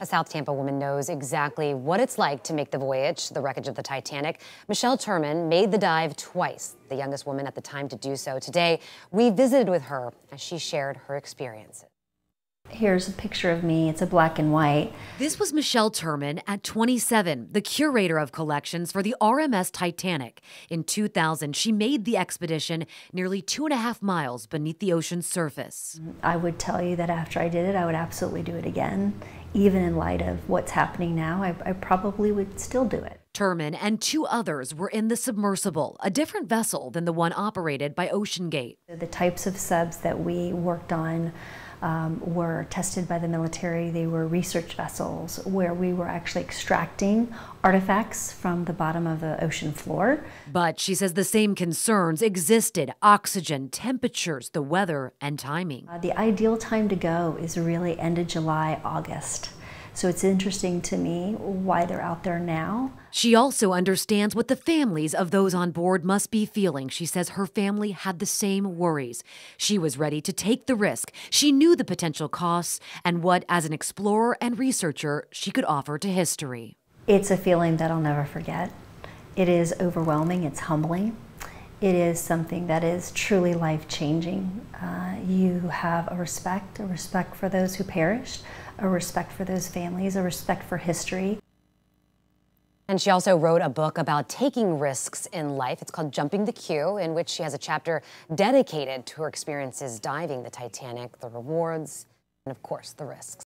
A South Tampa woman knows exactly what it's like to make the voyage, the wreckage of the Titanic. Michelle Turman made the dive twice, the youngest woman at the time to do so. Today, we visited with her as she shared her experiences. Here's a picture of me. It's a black and white. This was Michelle Turman at 27, the curator of collections for the RMS Titanic. In 2000, she made the expedition nearly two and a half miles beneath the ocean's surface. I would tell you that after I did it, I would absolutely do it again. Even in light of what's happening now, I, I probably would still do it. Turman and two others were in the submersible, a different vessel than the one operated by OceanGate. The types of subs that we worked on um, were tested by the military. They were research vessels where we were actually extracting artifacts from the bottom of the ocean floor. But she says the same concerns existed oxygen, temperatures, the weather, and timing. Uh, the ideal time to go is really end of July, August. So it's interesting to me why they're out there now. She also understands what the families of those on board must be feeling. She says her family had the same worries. She was ready to take the risk. She knew the potential costs and what, as an explorer and researcher, she could offer to history. It's a feeling that I'll never forget. It is overwhelming, it's humbling. It is something that is truly life changing. Uh, you have a respect, a respect for those who perished, a respect for those families, a respect for history. And she also wrote a book about taking risks in life. It's called Jumping the Q, in which she has a chapter dedicated to her experiences diving the Titanic, the rewards, and of course, the risks.